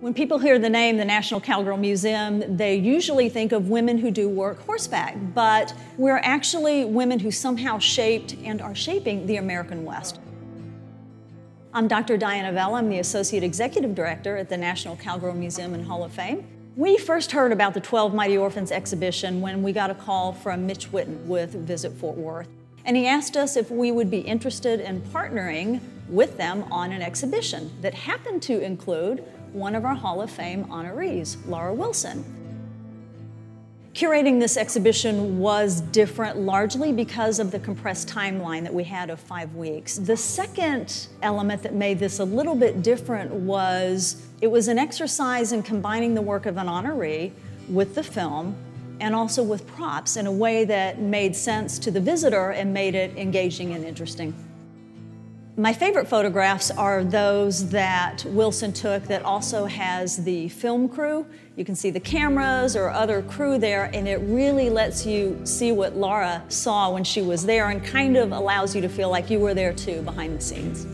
When people hear the name the National Cowgirl Museum, they usually think of women who do work horseback, but we're actually women who somehow shaped and are shaping the American West. I'm Dr. Diana Vela. I'm the Associate Executive Director at the National Cowgirl Museum and Hall of Fame. We first heard about the 12 Mighty Orphans exhibition when we got a call from Mitch Whitten with Visit Fort Worth. And he asked us if we would be interested in partnering with them on an exhibition that happened to include one of our Hall of Fame honorees, Laura Wilson. Curating this exhibition was different largely because of the compressed timeline that we had of five weeks. The second element that made this a little bit different was it was an exercise in combining the work of an honoree with the film and also with props in a way that made sense to the visitor and made it engaging and interesting. My favorite photographs are those that Wilson took that also has the film crew. You can see the cameras or other crew there, and it really lets you see what Laura saw when she was there and kind of allows you to feel like you were there too behind the scenes.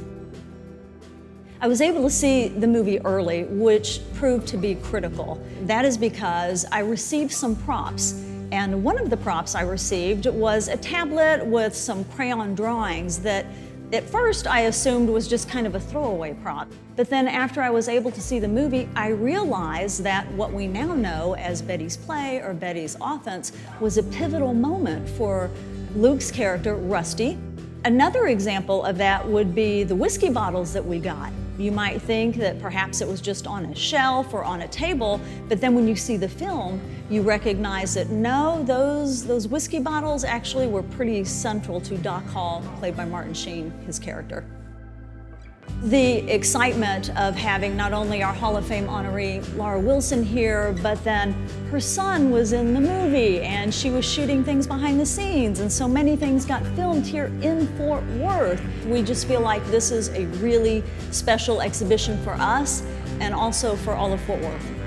I was able to see the movie early, which proved to be critical. That is because I received some props and one of the props I received was a tablet with some crayon drawings that at first, I assumed was just kind of a throwaway prop. But then after I was able to see the movie, I realized that what we now know as Betty's play or Betty's offense was a pivotal moment for Luke's character, Rusty. Another example of that would be the whiskey bottles that we got. You might think that perhaps it was just on a shelf or on a table, but then when you see the film, you recognize that no, those, those whiskey bottles actually were pretty central to Doc Hall, played by Martin Sheen, his character. The excitement of having not only our Hall of Fame honoree Laura Wilson here, but then her son was in the movie and she was shooting things behind the scenes, and so many things got filmed here in Fort Worth. We just feel like this is a really special exhibition for us and also for all of Fort Worth.